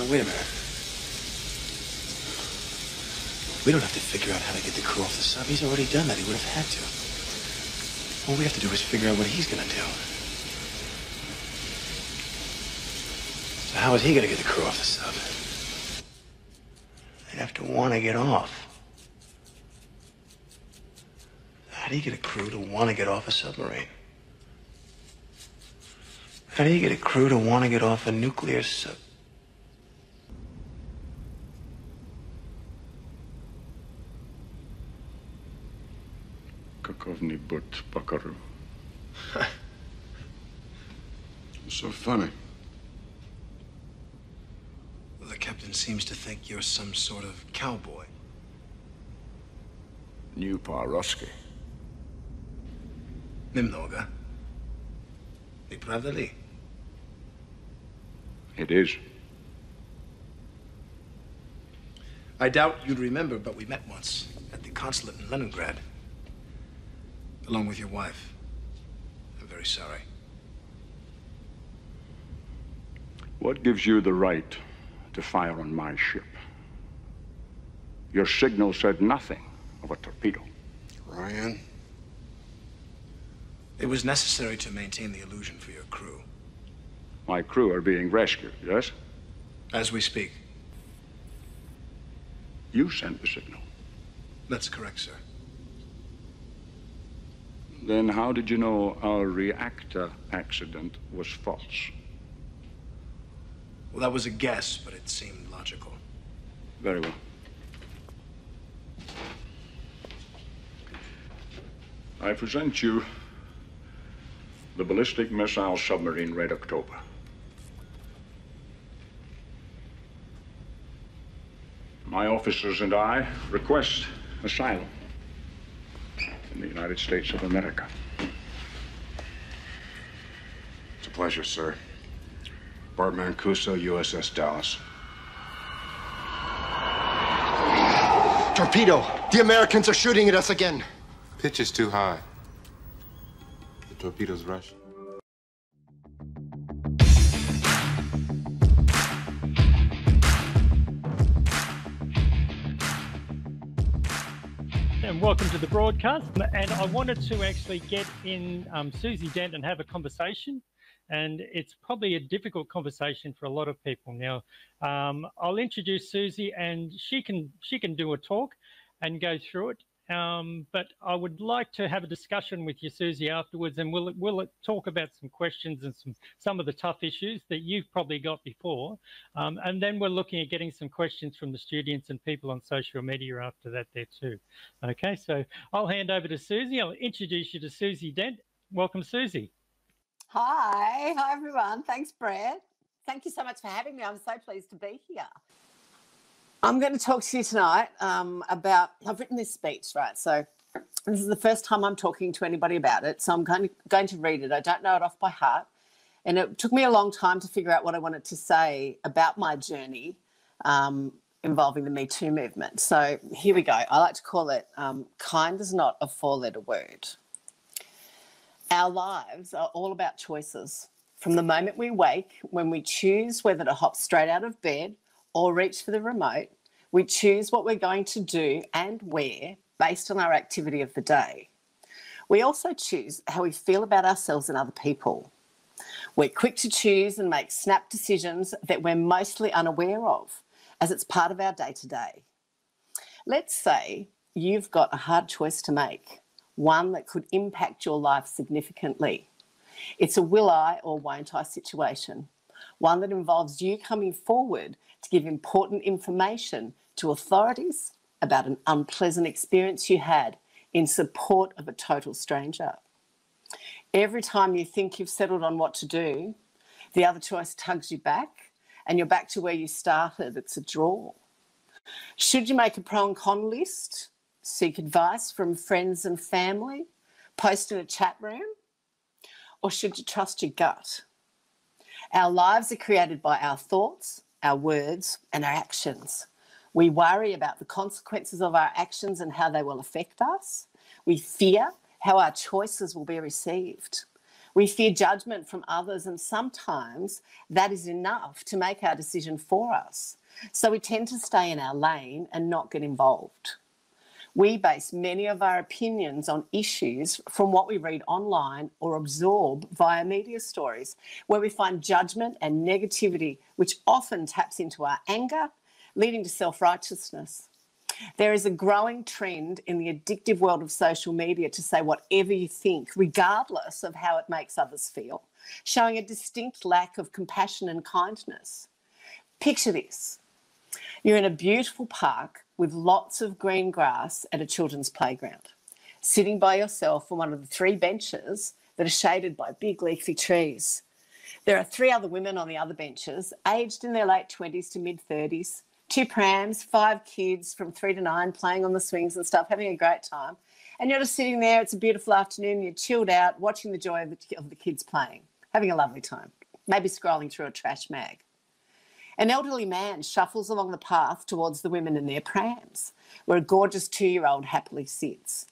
Oh, no, wait a minute. We don't have to figure out how to get the crew off the sub. He's already done that. He would have had to. All we have to do is figure out what he's gonna do. So how is he gonna get the crew off the sub? They'd have to want to get off. How do you get a crew to want to get off a submarine? How do you get a crew to want to get off a nuclear sub? Kakovni but Bakaru. so funny. The captain seems to think you're some sort of cowboy. New Parosky. Немного. Не правда ли? It is. I doubt you'd remember, but we met once at the consulate in Leningrad. Along with your wife. I'm very sorry. What gives you the right to fire on my ship? Your signal said nothing of a torpedo. Ryan? It was necessary to maintain the illusion for your crew. My crew are being rescued, yes? As we speak. You sent the signal. That's correct, sir. Then how did you know our reactor accident was false? Well, that was a guess, but it seemed logical. Very well. I present you the ballistic missile submarine Red October. My officers and I request asylum in the United States of America. It's a pleasure, sir. Bart Mancuso, USS Dallas. Torpedo! The Americans are shooting at us again. Pitch is too high. The torpedo's rush. Welcome to the broadcast. And I wanted to actually get in um, Suzi Dent and have a conversation. And it's probably a difficult conversation for a lot of people. Now, um, I'll introduce Suzi, and she can she can do a talk and go through it. Um, but I would like to have a discussion with you, Suzi, afterwards, and we'll we'll talk about some questions and some some of the tough issues that you've probably got before, um, and then we're looking at getting some questions from the students and people on social media after that there too. Okay, so I'll hand over to Suzi. I'll introduce you to Suzi Dent. Welcome, Suzi. Hi, hi everyone. Thanks, Brett. Thank you so much for having me. I'm so pleased to be here. I'm going to talk to you tonight um, about. I've written this speech, right? So this is the first time I'm talking to anybody about it. So I'm going to, going to read it. I don't know it off by heart. And it took me a long time to figure out what I wanted to say about my journey um, involving the Me Too movement. So here we go. I like to call it um, Kind is not a four letter word. Our lives are all about choices. From the moment we wake, when we choose whether to hop straight out of bed or reach for the remote, we choose what we're going to do and where based on our activity of the day. We also choose how we feel about ourselves and other people. We're quick to choose and make snap decisions that we're mostly unaware of, as it's part of our day to day. Let's say you've got a hard choice to make, one that could impact your life significantly. It's a will I or won't I situation, one that involves you coming forward to give important information to authorities about an unpleasant experience you had in support of a total stranger. Every time you think you've settled on what to do, the other choice tugs you back and you're back to where you started. It's a draw. Should you make a pro and con list, seek advice from friends and family, post in a chat room, or should you trust your gut? Our lives are created by our thoughts, our words, and our actions. We worry about the consequences of our actions and how they will affect us. We fear how our choices will be received. We fear judgment from others, and sometimes that is enough to make our decision for us. So we tend to stay in our lane and not get involved. We base many of our opinions on issues from what we read online or absorb via media stories, where we find judgment and negativity, which often taps into our anger, leading to self righteousness. There is a growing trend in the addictive world of social media to say whatever you think, regardless of how it makes others feel, showing a distinct lack of compassion and kindness. Picture this you're in a beautiful park with lots of green grass at a children's playground, sitting by yourself on one of the three benches that are shaded by big leafy trees. There are three other women on the other benches, aged in their late 20s to mid 30s, two prams, five kids from three to nine playing on the swings and stuff, having a great time. And you're just sitting there, it's a beautiful afternoon, you're chilled out, watching the joy of the, of the kids playing, having a lovely time, maybe scrolling through a trash mag. An elderly man shuffles along the path towards the women in their prams, where a gorgeous two year old happily sits.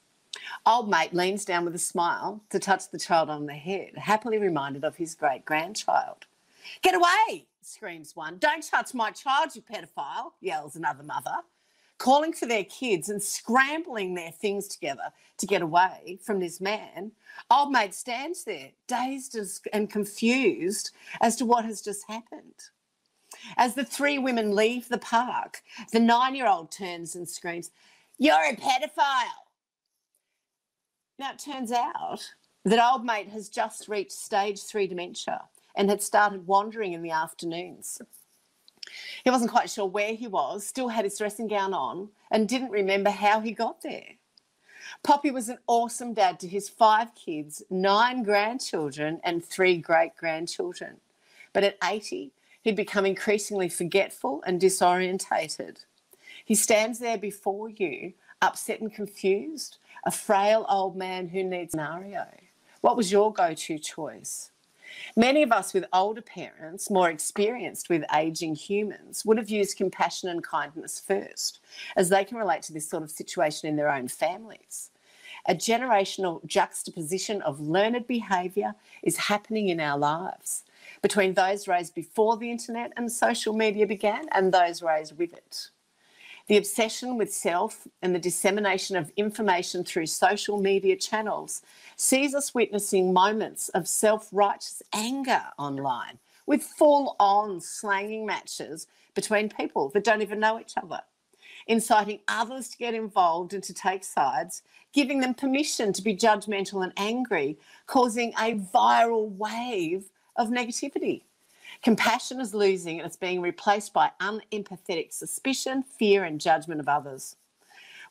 Old mate leans down with a smile to touch the child on the head, happily reminded of his great grandchild. Get away, screams one. Don't touch my child, you pedophile, yells another mother, calling for their kids and scrambling their things together to get away from this man. Old mate stands there, dazed and confused as to what has just happened. As the three women leave the park, the nine year old turns and screams, You're a pedophile. Now, it turns out that old mate has just reached stage three dementia and had started wandering in the afternoons. He wasn't quite sure where he was, still had his dressing gown on, and didn't remember how he got there. Poppy was an awesome dad to his five kids, nine grandchildren, and three great grandchildren. But at 80, He'd become increasingly forgetful and disorientated. He stands there before you, upset and confused, a frail old man who needs scenario. What was your go to choice? Many of us with older parents, more experienced with aging humans, would have used compassion and kindness first, as they can relate to this sort of situation in their own families. A generational juxtaposition of learned behaviour is happening in our lives between those raised before the internet and social media began and those raised with it. The obsession with self and the dissemination of information through social media channels sees us witnessing moments of self righteous anger online with full on slanging matches between people that don't even know each other, inciting others to get involved and to take sides, giving them permission to be judgmental and angry, causing a viral wave of negativity. Compassion is losing and it's being replaced by unempathetic suspicion, fear, and judgment of others.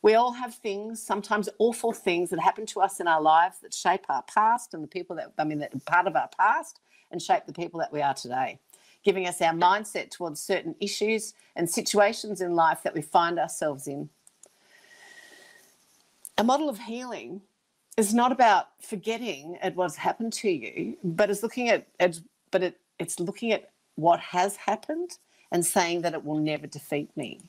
We all have things, sometimes awful things that happen to us in our lives that shape our past and the people that, I mean, that are part of our past and shape the people that we are today, giving us our mindset towards certain issues and situations in life that we find ourselves in. A model of healing is not about forgetting at what's happened to you, but is looking at, at but it, it's looking at what has happened and saying that it will never defeat me.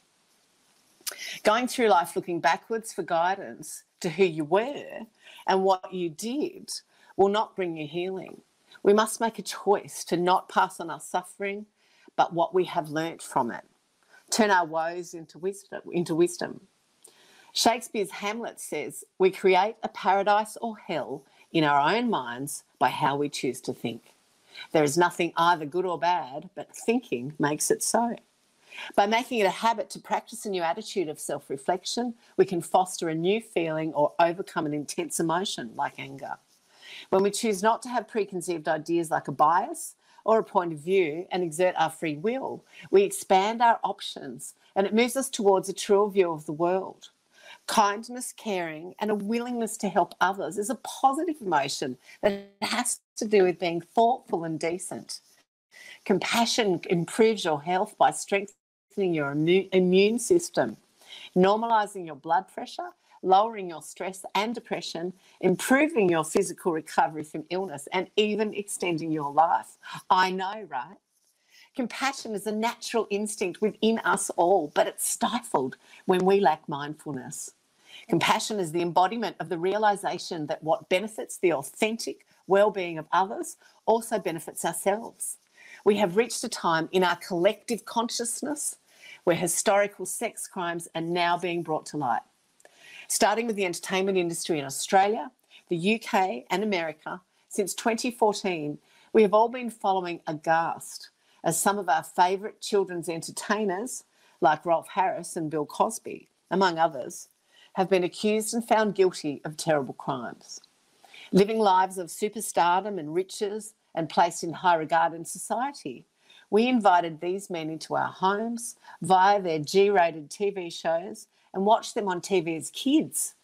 Going through life looking backwards for guidance to who you were and what you did will not bring you healing. We must make a choice to not pass on our suffering, but what we have learnt from it. Turn our woes into wisdom, into wisdom. Shakespeare's Hamlet says, We create a paradise or hell in our own minds by how we choose to think. There is nothing either good or bad, but thinking makes it so. By making it a habit to practice a new attitude of self reflection, we can foster a new feeling or overcome an intense emotion like anger. When we choose not to have preconceived ideas like a bias or a point of view and exert our free will, we expand our options and it moves us towards a truer view of the world. Kindness, caring, and a willingness to help others is a positive emotion that has to do with being thoughtful and decent. Compassion improves your health by strengthening your immune system, normalizing your blood pressure, lowering your stress and depression, improving your physical recovery from illness, and even extending your life. I know, right? Compassion is a natural instinct within us all, but it's stifled when we lack mindfulness. Compassion is the embodiment of the realization that what benefits the authentic, well-being of others also benefits ourselves. We have reached a time in our collective consciousness where historical sex crimes are now being brought to light. Starting with the entertainment industry in Australia, the UK, and America, since 2014, we have all been following aghast as some of our favourite children's entertainers, like Rolf Harris and Bill Cosby, among others, have been accused and found guilty of terrible crimes. Living lives of superstardom and riches and placed in high regard in society, we invited these men into our homes via their G rated TV shows and watched them on TV as kids.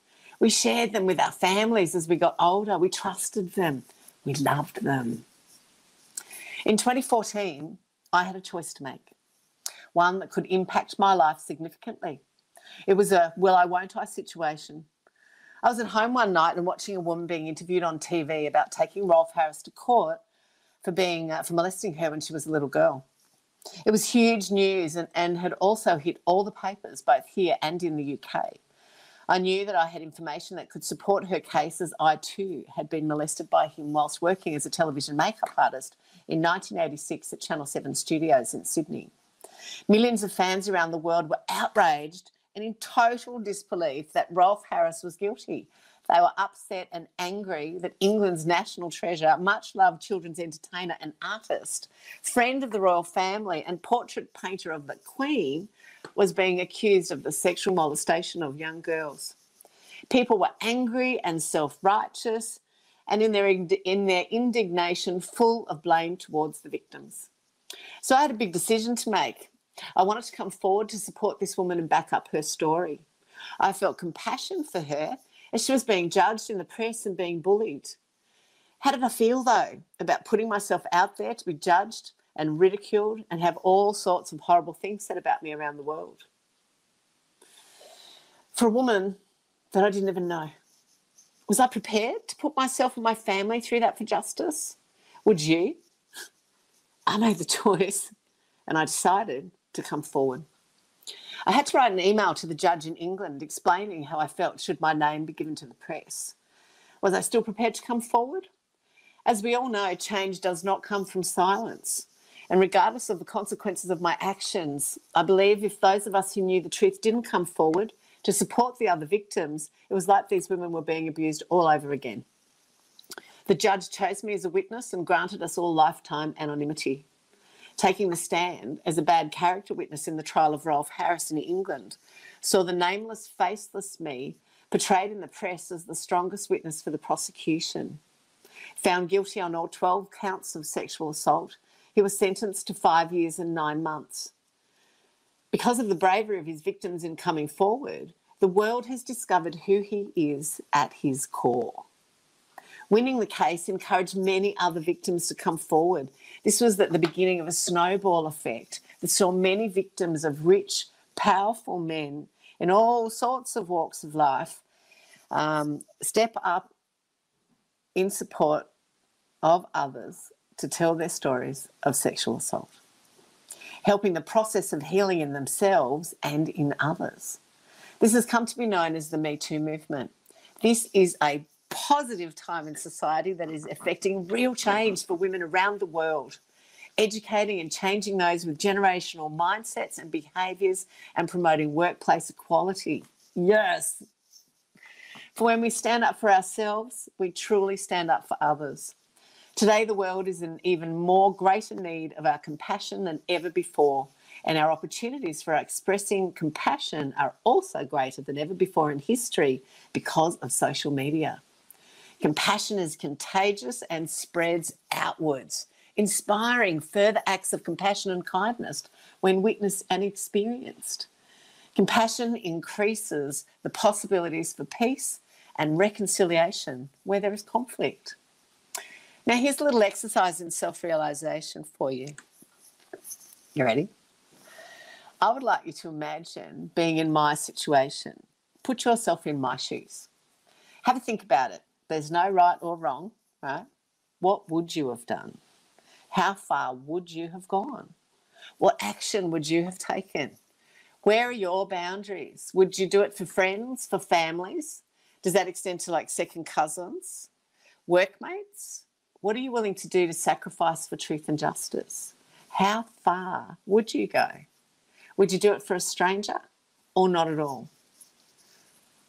We shared them with our families as we got older. We trusted them. We loved them. In 2014, I had a choice to make, one that could impact my life significantly. It was a will I, won't I situation. I was at home one night and watching a woman being interviewed on TV about taking Rolf Harris to court for being uh, for molesting her when she was a little girl. It was huge news and, and had also hit all the papers, both here and in the UK. I knew that I had information that could support her case as I too had been molested by him whilst working as a television makeup artist in 1986 at Channel 7 Studios in Sydney. Millions of fans around the world were outraged and in total disbelief that Rolf Harris was guilty they were upset and angry that England's national treasure, much loved children's entertainer and artist, friend of the royal family, and portrait painter of the Queen, was being accused of the sexual molestation of young girls. People were angry and self righteous, and in their, in their indignation, full of blame towards the victims. So I had a big decision to make. I wanted to come forward to support this woman and back up her story. I felt compassion for her as she was being judged in the press and being bullied. How did I feel though about putting myself out there to be judged and ridiculed and have all sorts of horrible things said about me around the world? For a woman that I didn't even know, was I prepared to put myself and my family through that for justice? Would you? I made the choice and I decided to come forward. I had to write an email to the judge in England explaining how I felt should my name be given to the press. Was I still prepared to come forward? As we all know, change does not come from silence. And regardless of the consequences of my actions, I believe if those of us who knew the truth didn't come forward to support the other victims, it was like these women were being abused all over again. The judge chose me as a witness and granted us all lifetime anonymity taking the stand as a bad character witness in the trial of Rolf Harris in England, saw the nameless, faceless me portrayed in the press as the strongest witness for the prosecution. Found guilty on all 12 counts of sexual assault, he was sentenced to five years and nine months. Because of the bravery of his victims in coming forward, the world has discovered who he is at his core. Winning the case encouraged many other victims to come forward. This was at the beginning of a snowball effect that saw many victims of rich, powerful men in all sorts of walks of life um, step up in support of others to tell their stories of sexual assault, helping the process of healing in themselves and in others. This has come to be known as the Me Too movement. This is a positive time in society that is affecting real change for women around the world, educating and changing those with generational mindsets and behaviours and promoting workplace equality. Yes. For when we stand up for ourselves, we truly stand up for others. Today, the world is in even more greater need of our compassion than ever before, and our opportunities for expressing compassion are also greater than ever before in history because of social media. Compassion is contagious and spreads outwards, inspiring further acts of compassion and kindness when witnessed and experienced. Compassion increases the possibilities for peace and reconciliation where there is conflict. Now, here's a little exercise in self realization for you. You ready? I would like you to imagine being in my situation. Put yourself in my shoes. Have a think about it. There's no right or wrong, right? What would you have done? How far would you have gone? What action would you have taken? Where are your boundaries? Would you do it for friends, for families? Does that extend to like second cousins, workmates, What are you willing to do to sacrifice for truth and justice? How far would you go? Would you do it for a stranger or not at all?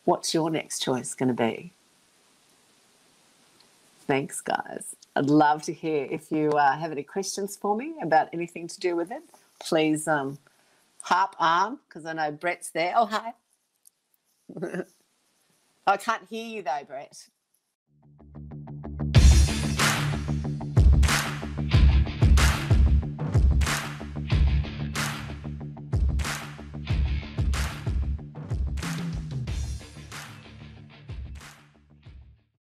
What's your next choice going to be? Thanks, guys. I'd love to hear if you uh, have any questions for me about anything to do with it. Please um, harp on because I know Brett's there. Oh, hi. I can't hear you though, Brett.